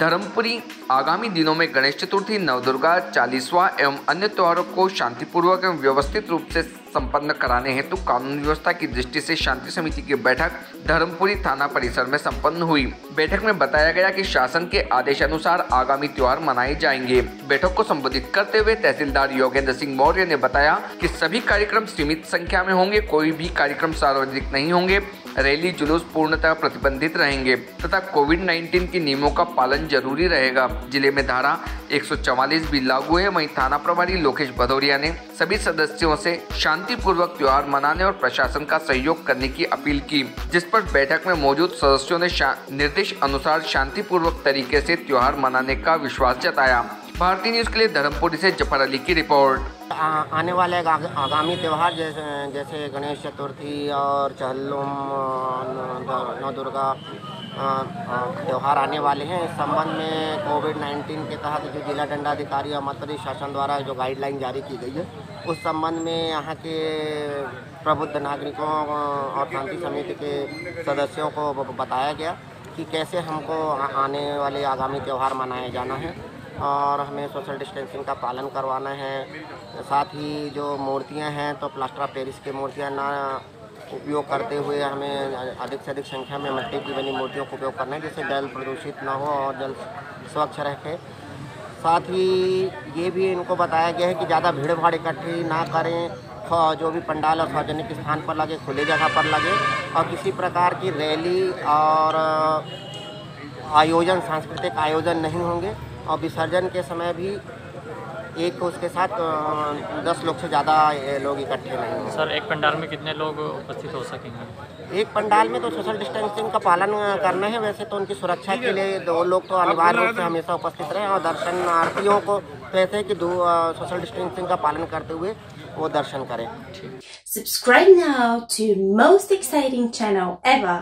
धर्मपुरी आगामी दिनों में गणेश चतुर्थी, नवदुर्गा, चालीसवा एवं अन्य त्योहारों को शांतिपूर्वक एवं व्यवस्थित रूप से संपन्न कराने हेतु कानून व्यवस्था की दृष्टि से शांति समिति की बैठक धर्मपुरी थाना परिसर में संपन्न हुई। बैठक में बताया गया कि शासन के आदेश अनुसार आगामी त्योहार मनाए जाएँगे। बैठक को संबोधित करते हुए तहसीलदार योगेंद्र सिंह मौर्य ने बताया कि सभी कार्यक्रम सीमित संख्या में होंगे, कोई भी कार्यक्रम सार्वजनिक नहीं होंगे। रैली जुलूस पूर्णतः प्रतिबंधित रहेंगे तथा कोविड 19 के नियमों का पालन ज़रूरी रहेगा। ज़िले में धारा 144 भी लागू है। वहीं थाना प्रभारी लोकेश भदौरिया ने सभी सदस्यों से शांतिपूर्वक त्योहार मनाने और प्रशासन का सहयोग करने की अपील की, जिस पर बैठक में मौजूद सदस्यों ने निर्देश अनुसार शांतिपूर्वक तरीके से त्योहार मनाने का विश्वास जताया। भारतीय न्यूज़ के लिए धर्मपुरी से ज़फ़र अली की रिपोर्ट। आने वाले आगामी त्यौहार जैसे जैसे गणेश चतुर्थी और चहल्लुम नौ दुर्गा त्यौहार आने वाले हैं। इस संबंध में कोविड 19 के तहत जो जिला दंडाधिकारी और मध्य शासन द्वारा जो गाइडलाइन जारी की गई है, उस संबंध में यहाँ के प्रबुद्ध नागरिकों और शांति समिति के सदस्यों को बताया गया कि कैसे हमको आने वाले आगामी त्यौहार मनाया जाना है। और हमें सोशल डिस्टेंसिंग का पालन करवाना है। साथ ही जो मूर्तियाँ हैं तो प्लास्टर ऑफ़ पेरिस की मूर्तियाँ ना उपयोग करते हुए हमें अधिक से अधिक संख्या में मिट्टी की बनी मूर्तियों का उपयोग करना है, जिससे जल प्रदूषित ना हो और जल स्वच्छ रखे साथ ही ये भी इनको बताया गया है कि ज़्यादा भीड़ भाड़ इकट्ठी ना करें जो भी पंडाल और सार्वजनिक स्थान पर लगे, खुले जगह पर लगे और किसी प्रकार की रैली और आयोजन, सांस्कृतिक आयोजन नहीं होंगे। और विसर्जन के समय भी एक उसके साथ दस लोग से ज़्यादा लोग इकट्ठे नहीं हैं सर एक पंडाल में कितने लोग उपस्थित हो सकेंगे? एक पंडाल में तो सोशल डिस्टेंसिंग का पालन करना है। वैसे तो उनकी सुरक्षा के लिए दो लोग तो अनिवार्य रूप से हमेशा उपस्थित रहे और दर्शनार्थियों को कहते ऐसे कि दो सोशल डिस्टेंसिंग का पालन करते हुए वो दर्शन करें। Subscribe now to most exciting channel ever.